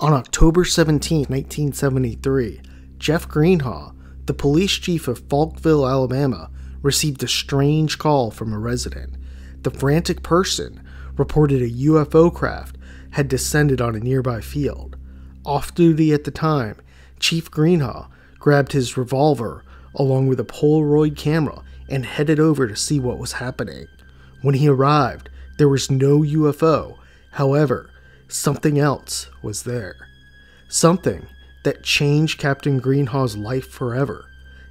On October 17, 1973, Jeff Greenhaw, the police chief of Falkville, Alabama, received a strange call from a resident. The frantic person reported a UFO craft had descended on a nearby field. Off duty at the time, Chief Greenhaw grabbed his revolver along with a Polaroid camera and headed over to see what was happening. When he arrived, there was no UFO. However, something else was there. Something that changed Captain Greenhaw's life forever.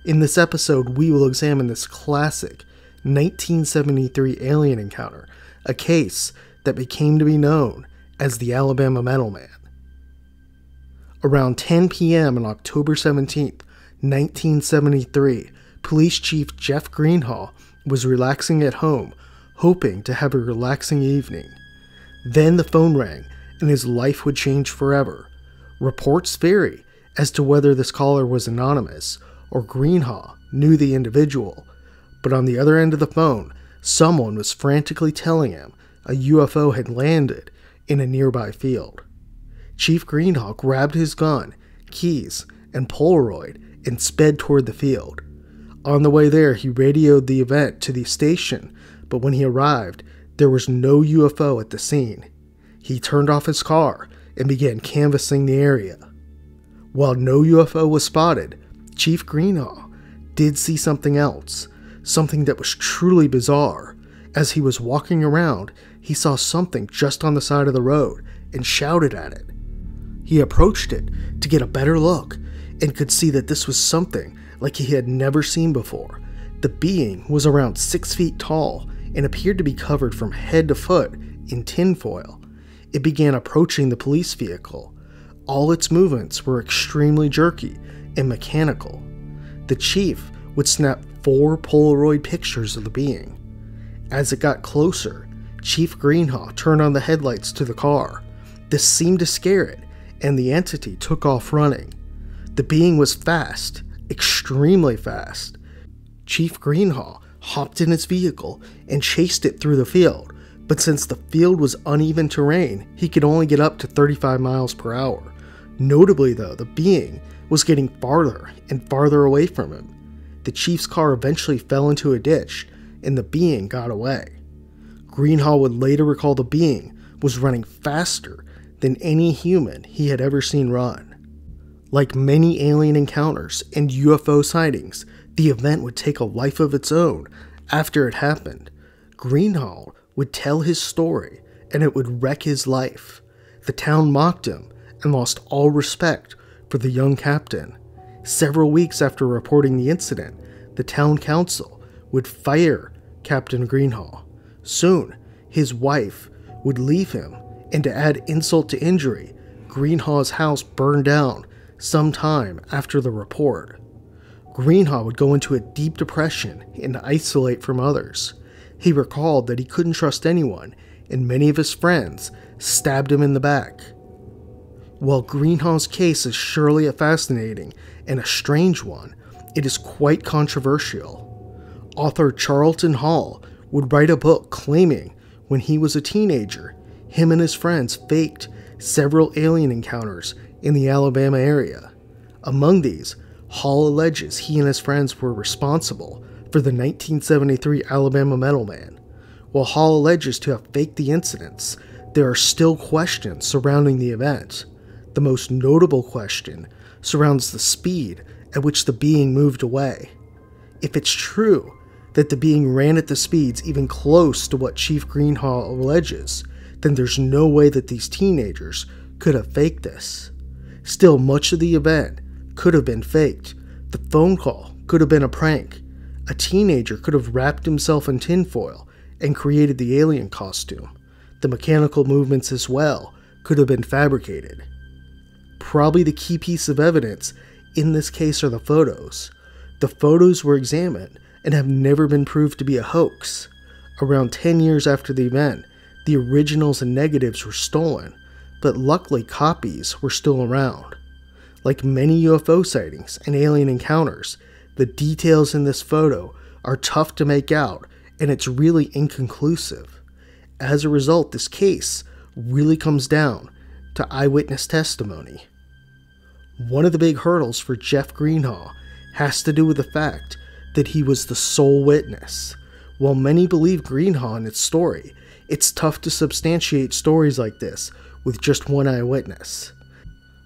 In this episode, we will examine this classic 1973 alien encounter, a case that became to be known as the Alabama Metal Man. Around 10 p.m. on October 17, 1973, Police Chief Jeff Greenhaw was relaxing at home, hoping to have a relaxing evening. Then the phone rang, and his life would change forever. Reports vary as to whether this caller was anonymous or Greenhaw knew the individual, but on the other end of the phone, someone was frantically telling him a UFO had landed in a nearby field. Chief Greenhaw grabbed his gun, keys, and Polaroid and sped toward the field. On the way there, he radioed the event to the station, but when he arrived, there was no UFO at the scene. He turned off his car and began canvassing the area. While no UFO was spotted, Chief Greenhaw did see something else, something that was truly bizarre. As he was walking around, he saw something just on the side of the road and shouted at it. He approached it to get a better look and could see that this was something like he had never seen before. The being was around six feet tall and appeared to be covered from head to foot in tinfoil. It began approaching the police vehicle. All its movements were extremely jerky and mechanical. The chief would snap four Polaroid pictures of the being. As it got closer, Chief Greenhaw turned on the headlights to the car. This seemed to scare it, and the entity took off running. The being was fast, extremely fast. Chief Greenhaw hopped in his vehicle and chased it through the field, but since the field was uneven terrain, he could only get up to 35 miles per hour. Notably, though, the being was getting farther and farther away from him. The chief's car eventually fell into a ditch, and the being got away. Greenhaw would later recall the being was running faster than any human he had ever seen run. Like many alien encounters and UFO sightings, the event would take a life of its own after it happened. Greenhaw would tell his story and it would wreck his life. The town mocked him and lost all respect for the young captain. Several weeks after reporting the incident, the town council would fire Captain Greenhaw. Soon, his wife would leave him, and to add insult to injury, Greenhaw's house burned down some time after the report. Greenhaw would go into a deep depression and isolate from others. He recalled that he couldn't trust anyone, and many of his friends stabbed him in the back. While Greenhaw's case is surely a fascinating and a strange one, it is quite controversial. Author Charlton Hall would write a book claiming when he was a teenager, him and his friends faked several alien encounters in the Alabama area. Among these, Hall alleges he and his friends were responsible for the 1973 Alabama Metal Man. While Hall alleges to have faked the incidents, there are still questions surrounding the event. The most notable question surrounds the speed at which the being moved away. If it's true that the being ran at the speeds even close to what Chief Greenhaw alleges, then there's no way that these teenagers could have faked this. Still, much of the event could have been faked. The phone call could have been a prank. A teenager could have wrapped himself in tinfoil and created the alien costume. The mechanical movements as well could have been fabricated. Probably the key piece of evidence in this case are the photos. The photos were examined and have never been proved to be a hoax. Around 10 years after the event, the originals and negatives were stolen, but luckily copies were still around. Like many UFO sightings and alien encounters, the details in this photo are tough to make out and it's really inconclusive. As a result, this case really comes down to eyewitness testimony. One of the big hurdles for Jeff Greenhaw has to do with the fact that he was the sole witness. While many believe Greenhaw in its story, it's tough to substantiate stories like this with just one eyewitness.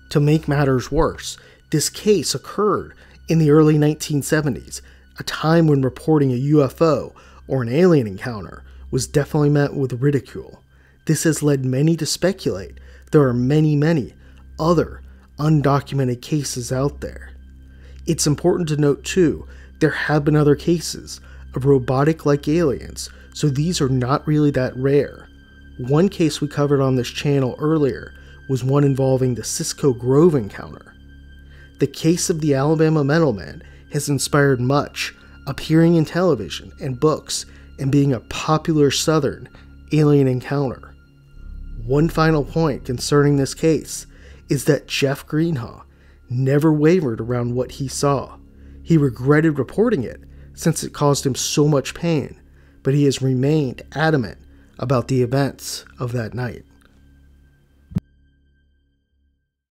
To make matters worse, this case occurred in the early 1970s, a time when reporting a UFO or an alien encounter was definitely met with ridicule. This has led many to speculate there are many, many other undocumented cases out there. It's important to note, too, there have been other cases of robotic like aliens, so these are not really that rare. One case we covered on this channel earlier was one involving the Cisco Grove encounter. The case of the Alabama Metal Man has inspired much, appearing in television and books and being a popular Southern alien encounter. One final point concerning this case is that Jeff Greenhaw never wavered around what he saw. He regretted reporting it since it caused him so much pain, but he has remained adamant about the events of that night.